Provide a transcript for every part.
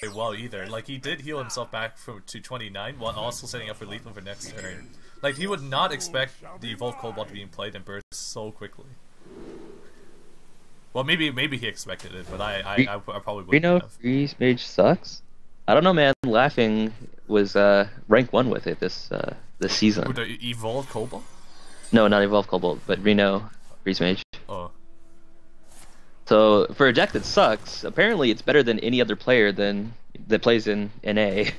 play well either. Like he did heal himself back from to 29 while also setting up for lethal for next turn. Like he would not expect the evolved Kobold being played and burst so quickly. Well, maybe maybe he expected it, but I I, I, I probably wouldn't Reno have. Freeze Mage sucks. I don't know, man. Laughing was uh, rank one with it this uh, this season. With the evolved Kobold? No, not Evolve Kobold, but Reno Freeze Mage. Oh, So for a deck that sucks, apparently it's better than any other player than that plays in NA.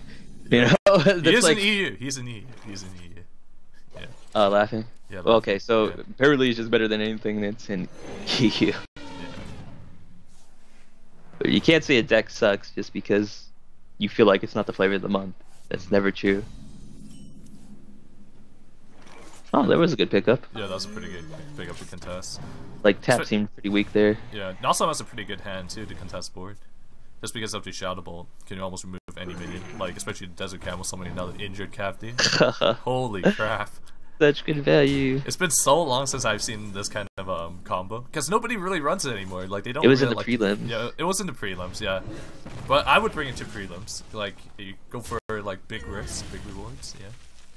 You know, he that's is like in EU. He's an EU. He's an EU. Yeah. uh, laughing. Yeah. Well, okay, so Yeah. apparently it's just better than anything that's in EU. Yeah. But you can't say a deck sucks just because you feel like it's not the flavor of the month. That's never true. Oh, that was a good pickup. Yeah, that was a pretty good pickup to contest. Like tap So- seemed pretty weak there. Yeah, Nostdam has a pretty good hand too to contest board. Just because of the Shadow Bolt, can you almost remove any minion, like especially the Desert Camel summoning another injured Kvaldir. Holy crap! Such good value. It's been so long since I've seen this kind of um, combo because nobody really runs it anymore. Like they don't. It was in the like- prelims. Yeah, it was in the prelims. Yeah, but I would bring it to prelims. Like you go for like big risks, big rewards. Yeah.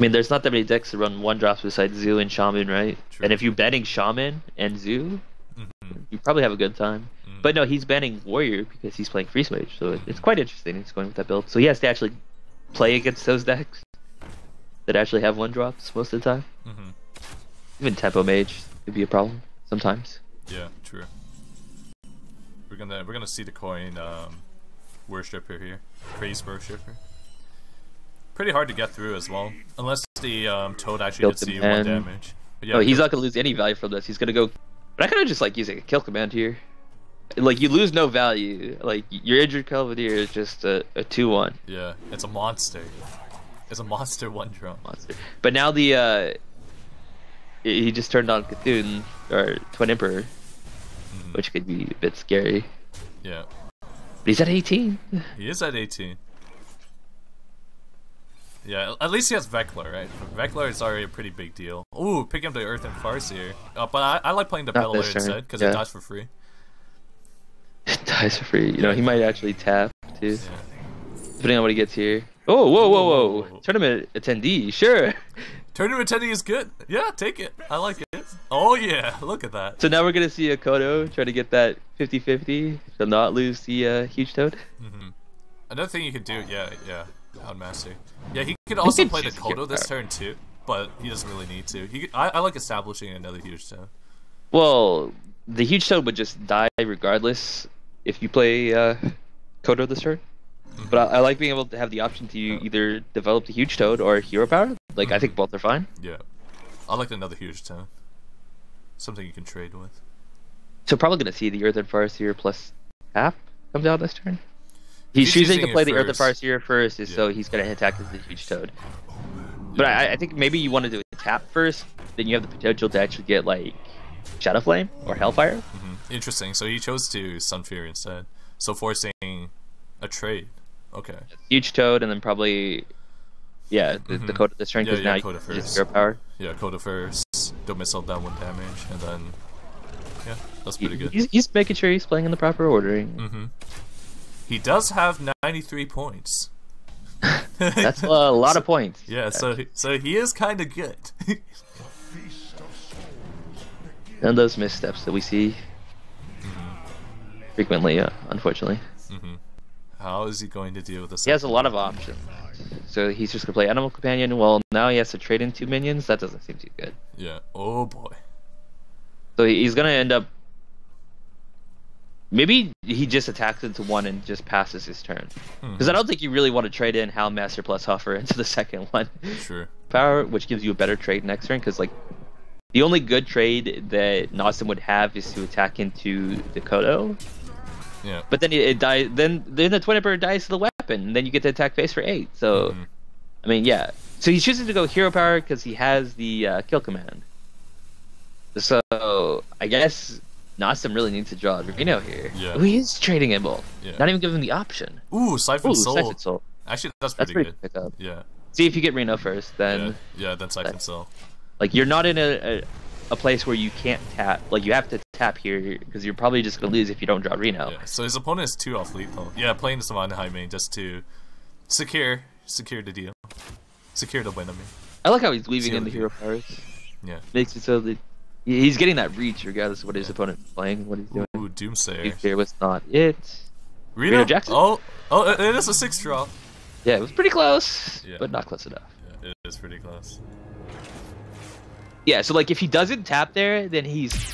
I mean, there's not that many decks that run one drops besides Zoo and Shaman, right? True. And if you're banning Shaman and Zoo, hmm you probably have a good time. Mhm. But no, he's banning Warrior because he's playing Freeze Mage, so it- it's quite interesting. He's going with that build, so he has to actually play against those decks that actually have one drops most of the time. hmm Even Tempo Mage could be a problem sometimes. Yeah, true. We're gonna we're gonna see the coin um, worshipper here, praise worshipper. Pretty hard to get through as well, unless the um, toad actually hits you one damage. But yeah, oh, he's not gonna lose any value from this. He's gonna go. But I kind of just like using a kill command here. Like you lose no value. Like your injured Kvaldir is just a, a two-one Yeah, it's a monster. It's a monster one drop. monster. But now the uh, he just turned on C'Thun or Twin Emperor, Mhm. which could be a bit scary. Yeah, But he's at 18. he is at 18. Yeah, at least he has Vek'lor, right? Vek'lor is already a pretty big deal. Ooh, picking up the Earthen Farseer. Uh, but I, I like playing the Not Peddler instead, because yeah. it dies for free. It dies for free. You know, he might actually tap too, Yeah. depending on what he gets here. Oh, whoa, whoa, whoa! Whoa. Tournament attendee, sure. Tournament attendee is good. Yeah, take it. I like it. Oh yeah, look at that. So now we're gonna see a Kodo try to get that 50-50 to not lose the uh, huge toad. Mm -hmm. Another thing you could do, yeah, yeah, Houndmaster. Yeah, he could also could play the Kodo this turn too, but he doesn't really need to. He, could, I, I like establishing another huge town. Well, the huge toad would just die regardless if you play uh, Kodo this turn. But I, I like being able to have the option to either develop the huge toad or hero power. Like I think both are fine. Yeah, I like another huge toad. Something you can trade with. So probably gonna see the Earthen Farseer plus half come down this turn. He's, He's choosing to play the Earthen first. Farseer first, is so he's gonna attack with the huge toad. But I, I think maybe you want to do a tap first, then you have the potential to actually get like Shadow Flame or Hellfire. hmm Interesting. So he chose to Sunfury instead, so forcing a trade. Okay. Huge toad, and then probably yeah the, the Mhm. Kodo this turn Yeah, because yeah, now Kodo first. hero power. Yeah, Kodo first. Don't miss out that one damage, and then yeah, that's pretty good. He's, he's making sure he's playing in the proper ordering. hmm He does have 93 points. That's a lot of points. Yeah, so so he is kind of good. None of those missteps that we see frequently, uh, unfortunately. hmm How is he going to deal with this? He has a lot of options. So he's just gonna play Animal Companion. Well, now he has to trade in two minions. That doesn't seem too good. Yeah. Oh boy. So he's gonna end up. Maybe he just attacks into one and just passes his turn. Because I don't think you really want to trade in Hound Master plus Huffer into the second one. Sure. Power, which gives you a better trade next turn. Because like, the only good trade that Nostdam would have is to attack into the Kodo. Yeah. But then it, it dies. Then then the Twin Emperor dies to the weapon. And then you get to attack face for eight. So. Mhm. I mean, yeah. So he chooses to go hero power because he has the uh, kill command. So I guess Nostdam really needs to draw Reno here. Yeah. Oh, he is trading in both. Yeah. Not even giving him the option. Ooh, Siphon Ooh, Soul. Siphon Soul. Actually, that's That's pretty pretty good. Yeah. See if you get Reno first, then yeah. Yeah. Then Siphon. Soul. like you're not in a, a a place where you can't tap. Like you have to tap here because you're probably just gonna lose if you don't draw Reno. Yeah, so his opponent is two off lethal. Yeah, playing some on high main just to secure secure the deal. Secure the win, I mean. I like how he's leaving in the hero powers. Yeah. Makes it so that he's getting that reach regardless of what his opponent is playing, what he's doing. Ooh, Doomsayer. There was not it. Reno? Reno Jackson? Oh, oh, it- it is a six draw. Yeah, it was pretty close, Yeah. but not close enough. Yeah, it is pretty close. Yeah, so like if he doesn't tap there, then he's